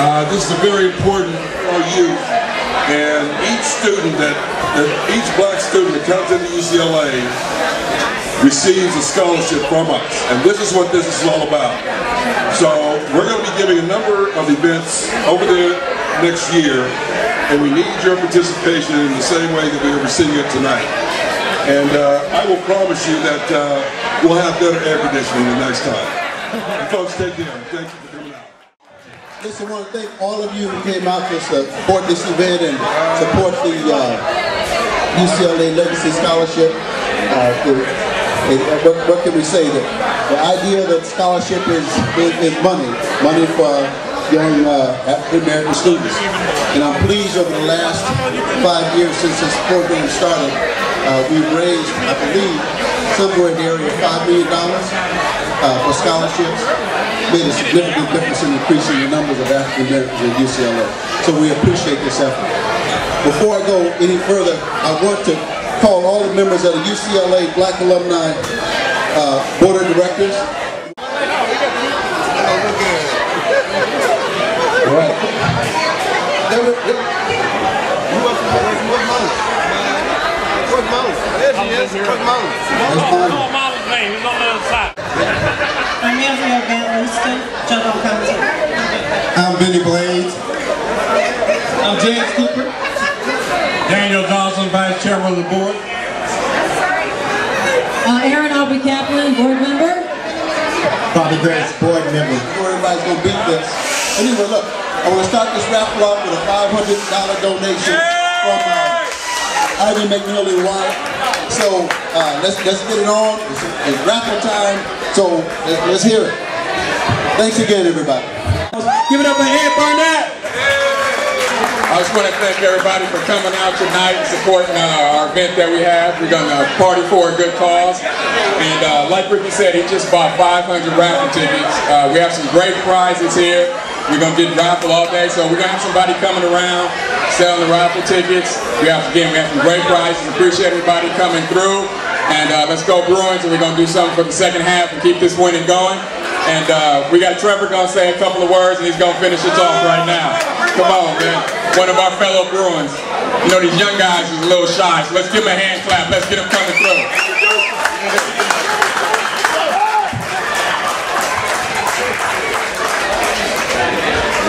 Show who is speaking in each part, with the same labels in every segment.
Speaker 1: Uh, this is a very important for youth, and each student that, that each black student that comes into UCLA receives a scholarship from us, and this is what this is all about. So we're going to be giving a number of events over the next year, and we need your participation in the same way that we are receiving it tonight. And uh, I will promise you that uh, we'll have better air conditioning the next time. And folks, take care. Thank you coming out.
Speaker 2: Listen, I want to thank all of you who came out to support this event and support the uh, UCLA Legacy Scholarship. Uh, the, it, what, what, can we say? The, the idea that scholarship is, is, is money, money for young uh, African American students. And I'm pleased over the last five years since this program started, uh, we've raised, I believe, somewhere in the area of $5 million uh, for scholarships. Made a significant difference in increasing the numbers of African Americans at UCLA. So we appreciate this effort. Before I go any further, I want to call all the members of the UCLA Black Alumni uh, Board of Directors. All right.
Speaker 3: Molly? There is. Where's Molly?
Speaker 4: Call Molly's name. He's on the other side.
Speaker 5: I'm Andrea Van Leeston, General Counsel.
Speaker 2: I'm Benny Blades.
Speaker 5: I'm James Cooper.
Speaker 4: Daniel Johnson, Vice Chairman of the Board.
Speaker 5: Uh, Aaron Aubrey Kaplan, Board Member.
Speaker 2: Bobby Grace, Board Member. Everybody's going to beat this. Anyway, look, I want to start this raffle off with a $500 donation from uh, Ivy McNeely White. So uh, let's let's get it on. It's, it's raffle time. So let's, let's hear it. Thanks again, everybody.
Speaker 6: Give it up for Ed Barnett. I just want to thank everybody for coming out tonight and supporting uh, our event that we have. We're going to party for a good cause. And uh, like Ricky said, he just bought 500 raffle tickets. Uh, we have some great prizes here. We're going to get raffle all day. So we're going to have somebody coming around selling the raffle tickets. We have, again, we have some great prizes. Appreciate everybody coming through. And uh, let's go Bruins, and we're going to do something for the second half and keep this winning going. And uh, we got Trevor going to say a couple of words, and he's going to finish it off right now. Come on, man. One of our fellow Bruins. You know, these young guys is a little shy, so let's give them a hand clap. Let's get them coming through.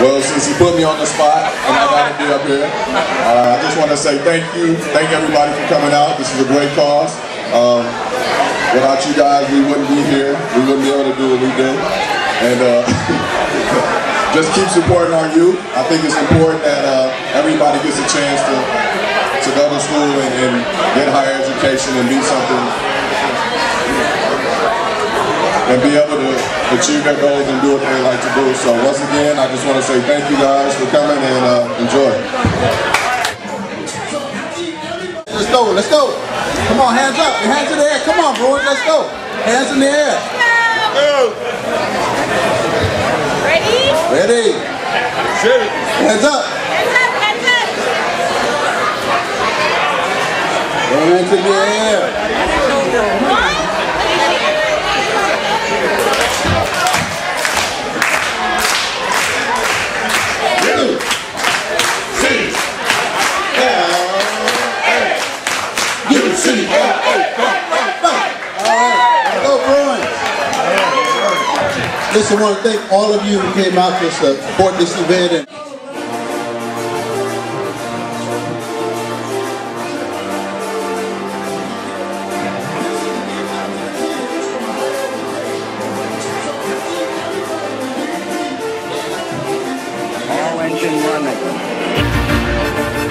Speaker 7: Well, since he put me on the spot and I got to be up here, uh, I just want to say thank you. Thank everybody for coming out. This is a great cause. Um, without you guys, we wouldn't be here. We wouldn't be able to do what we do. And uh, just keep supporting our youth. I think it's important that uh, everybody gets a chance to to go to school and, and get higher education and be something and be able to achieve their goals and do what they like to do. So once again, I just want to say thank you guys for coming and uh, enjoy.
Speaker 2: Let's go. Let's go. Come on, hands up. Your hands in the air. Come on, Bruins. Let's go. Hands in the air.
Speaker 8: Ready?
Speaker 2: Ready. Hands up.
Speaker 8: Hands up, hands up.
Speaker 2: Hands in the air. Listen, I want to thank all of you who came out to support this event. And
Speaker 9: All engine running.